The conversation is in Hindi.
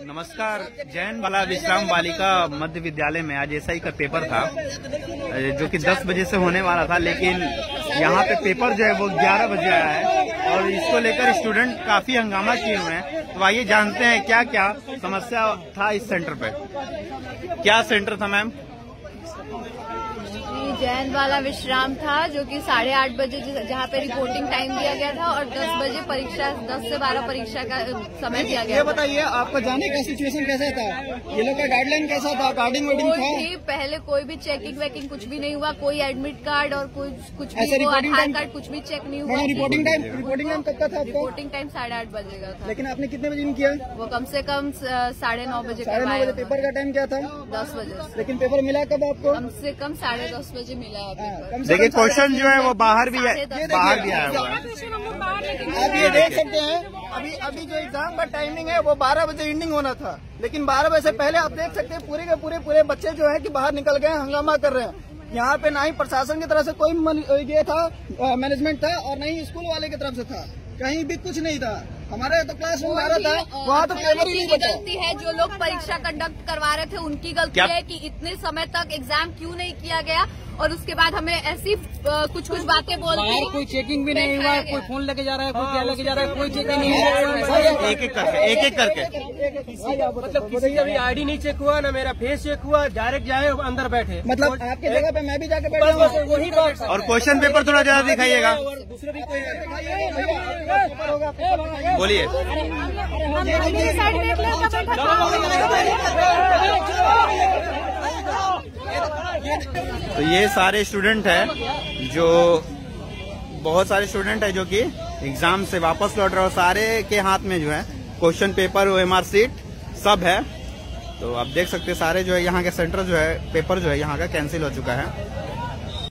नमस्कार, जैन बाला विश्राम बालिका मध्य विद्यालय में आज एसआई का पेपर था जो कि 10 बजे से होने वाला था, लेकिन यहाँ पे पेपर जो है वो 11 बजे आया है, और इसको लेकर स्टूडेंट काफ़ी हंगामा किए हुए हैं। तो आइए जानते हैं क्या क्या समस्या था इस सेंटर पे। क्या सेंटर था मैम? जैन वाला विश्राम था जो कि साढ़े आठ बजे जहाँ पे रिपोर्टिंग टाइम दिया गया था और दस बजे परीक्षा दस से बारह परीक्षा का समय दिया गया ये बताइए आपको जाने का सिचुएशन कैसा था? ये लोग का गाइडलाइन कैसा था? गार्डिंग वेडिंग था? पहले कोई भी चेकिंग वेकिंग कुछ भी नहीं हुआ कोई एडमिट कार्ड और कुछ कुछ भी आधार कार्ड कुछ भी चेक नहीं हुआ। रिपोर्टिंग टाइम रिपोर्टिंग टाइम कब का था रिपोर्टिंग टाइम साढ़े आठ बजे का था। लेकिन आपने कितने बजे किया? वो कम से कम साढ़े नौ बजे साढ़े नौ बजे पेपर का टाइम क्या था? दस बजे लेकिन पेपर मिला कब आपको? कम से कम साढ़े दस बजे मिला है हाँ, देखिए क्वेश्चन जो है वो बाहर भी है बाहर भी आया हुआ है। आप ये देख सकते हैं अभी अभी जो एग्ज़ाम का टाइमिंग है वो 12 बजे एंडिंग होना था। लेकिन 12 बजे से पहले आप देख सकते हैं पूरे के पूरे पूरे बच्चे जो है कि बाहर निकल गए हंगामा कर रहे हैं। यहाँ पे ना ही प्रशासन की तरफ़ से कोई ये था मैनेजमेंट था और न ही स्कूल वाले की तरफ़ से था। कहीं भी कुछ नहीं था। हमारे तो क्लास में आ रहा था। वहाँ तो पेपर ही नहीं गलती है जो लोग परीक्षा कंडक्ट करवा रहे थे उनकी गलती है कि इतने समय तक एग्ज़ाम क्यों नहीं किया गया? और उसके बाद हमें ऐसी कुछ कुछ बातें बोल बाहर कोई चेकिंग भी नहीं हुआ है कोई फ़ोन लेके जा रहा है कोई क्या लेके जा रहा है कोई चेकिंग नहीं हुआ। एक एक करके एक एक करके। मतलब किसी का भी आईडी नहीं चेक हुआ ना मेरा फेस चेक हुआ डायरेक्ट जाए अंदर बैठे। मतलब आपकी जगह पे मैं भी जाके बैठा वही बात। और क्वेश्चन पेपर थोड़ा ज़्यादा दिखाइएगा। दूसरे भी कोई बोलिए। तो ये सारे स्टूडेंट हैं जो बहुत सारे स्टूडेंट हैं जो कि एग्ज़ाम से वापस लौट रहे हो सारे के हाथ में जो है। Question paper O M sheet सब है। तो आप देख सकते हैं, सारे जो है यहाँ के सेंटर जो है पेपर जो है यहाँ का कैंसिल हो चुका है।